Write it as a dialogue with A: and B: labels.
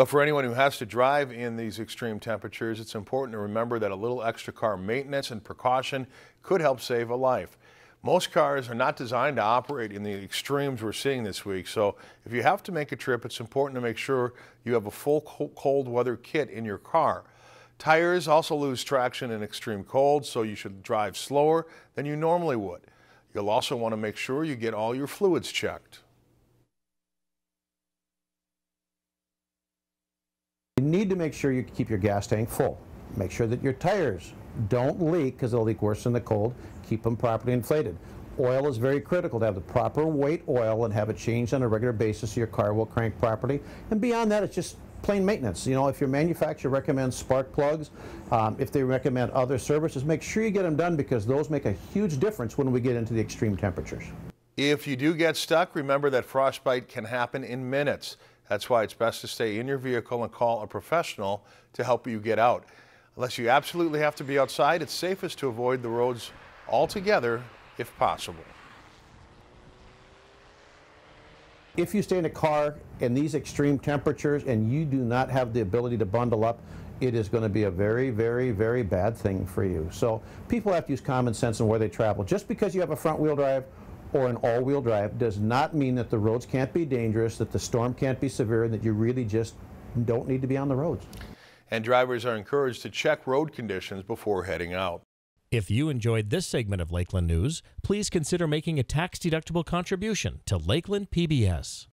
A: But for anyone who has to drive in these extreme temperatures, it's important to remember that a little extra car maintenance and precaution could help save a life. Most cars are not designed to operate in the extremes we're seeing this week, so if you have to make a trip, it's important to make sure you have a full cold weather kit in your car. Tires also lose traction in extreme cold, so you should drive slower than you normally would. You'll also want to make sure you get all your fluids checked.
B: Need to make sure you keep your gas tank full. Make sure that your tires don't leak because they'll leak worse in the cold. Keep them properly inflated. Oil is very critical to have the proper weight oil and have it changed on a regular basis so your car will crank properly. And beyond that, it's just plain maintenance. You know, if your manufacturer recommends spark plugs, um, if they recommend other services, make sure you get them done because those make a huge difference when we get into the extreme temperatures.
A: If you do get stuck, remember that frostbite can happen in minutes. That's why it's best to stay in your vehicle and call a professional to help you get out. Unless you absolutely have to be outside, it's safest to avoid the roads altogether if possible.
B: If you stay in a car in these extreme temperatures and you do not have the ability to bundle up, it is going to be a very, very, very bad thing for you. So people have to use common sense in where they travel. Just because you have a front wheel drive or an all-wheel drive does not mean that the roads can't be dangerous, that the storm can't be severe, and that you really just don't need to be on the roads.
A: And drivers are encouraged to check road conditions before heading out.
C: If you enjoyed this segment of Lakeland News, please consider making a tax-deductible contribution to Lakeland PBS.